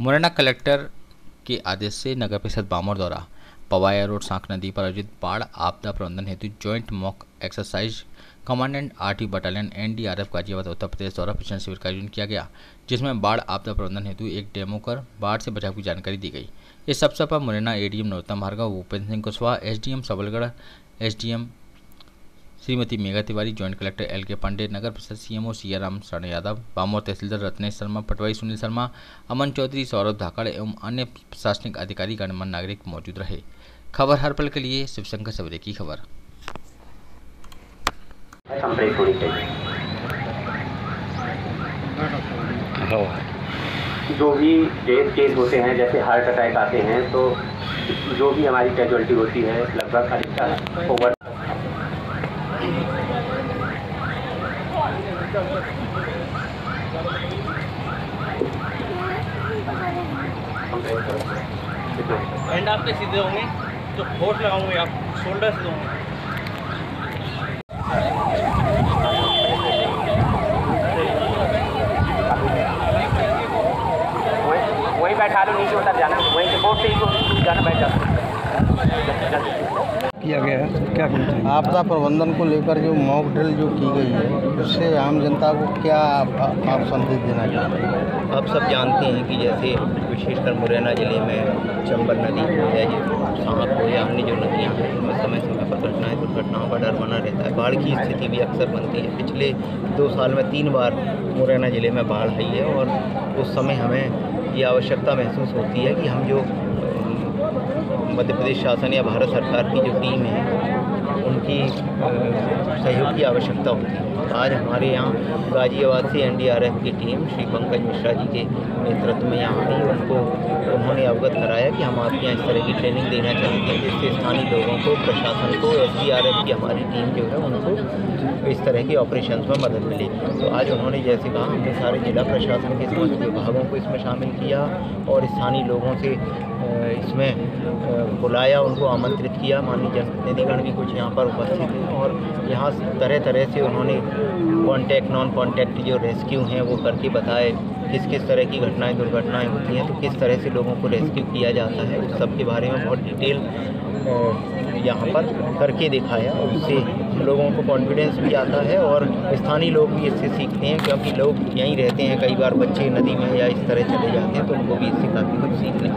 Morena collector के आदेश से नगर परिषद बामोर द्वारा पवाया रोड सांक नदी पर आयोजित बाढ़ आपदा प्रबंधन हेतु joint mock exercise commandant RT battalion NDRF Ghaziabad, Uttar Pradesh द्वारा प्रशिक्षण शिविर का आयोजन किया गया, जिसमें बाढ़ आपदा प्रबंधन हेतु एक डेमो कर बाढ़ से बचाव की जानकारी दी गई। इस अवसर पर Morena ADM Narottam Bhargav Bhupendra Singh Kushwaha, SDM Sabalgarh, SDM Shrimati Megha Tiwari joint collector L K Pandey नगर परिषद सीएमओ सियाराम शरण यादव बामोर तहसीलदार रत्नेश शर्मा पटवाई सुनील शर्मा अमन चौधरी सौरभ धाकड़ एवं अन्य प्रशासनिक अधिकारी गणमान्य नागरिक मौजूद रहे। खबर हर पल के लिए शिवशंकर सवेरे की खबर। जो भी डेथ केस होते हैं जैसे हार्ट अटैक आते हैं तो जो भी हमारी कैजुअलिटी होती है लगभग अधिकतर ओवर एंड आपके सीधे होंगे, जो फोर्स लगाऊँगे आप शोल्डर से होंगे वहीं बैठा लो, नीचे उतर जाना, वहीं से बोर्ड से ही जाना, बैठ जाओ किया गया है? क्या कहना आपदा प्रबंधन को लेकर जो मॉक ड्रिल जो की गई है उससे आम जनता को क्या आप, आप संदेश देना चाहते हैं? आप सब जानते हैं कि जैसे विशेषकर मुरैना ज़िले में चंबल नदी है जो सांप हो या अन्य जो नदियाँ हैं उनमें समय समय पर घटनाएँ दुर्घटनाओं का डर बना रहता है। बाढ़ की स्थिति भी अक्सर बनती है। पिछले दो साल में तीन बार मुरैना ज़िले में बाढ़ आई है और उस समय हमें ये आवश्यकता महसूस होती है कि हम जो मध्य प्रदेश शासन या भारत सरकार की जो टीम है, उनकी सहयोग की आवश्यकता होती है। आज हमारे यहाँ गाजियाबाद से एनडीआरएफ की टीम, श्री पंकज मिश्रा जी के नेतृत्व में यहाँ आई, उनको अवगत कराया कि हम आपके यहाँ इस तरह की ट्रेनिंग देना चाहते हैं, जिससे स्थानीय लोगों को, प्रशासन को एस की हमारी टीम जो है, उनको इस तरह के ऑपरेशन में मदद मिले। तो आज उन्होंने जैसे कहा, हमने सारे जिला प्रशासन के समस्त विभागों को इसमें शामिल किया और स्थानीय लोगों से इसमें बुलाया, उनको आमंत्रित किया। माननीय जनप्रतिनिधिगण भी कुछ यहाँ पर उपस्थित हैं और यहाँ तरह तरह से उन्होंने कॉन्टैक्ट नॉन कॉन्टैक्ट जो रेस्क्यू हैं, वो करके बताए। किस किस तरह की घटनाएँ, दुर्घटनाएँ होती हैं तो किस तरह से लोगों को रेस्क्यू किया जाता है उस सब के बारे में बहुत डिटेल यहाँ पर करके दिखाया। और उससे लोगों को कॉन्फिडेंस भी आता है और स्थानीय लोग भी इससे सीखते हैं, क्योंकि लोग यहीं रहते हैं, कई बार बच्चे नदी में या इस तरह चले जाते हैं तो उनको भी इससे काफ़ी कुछ सीखने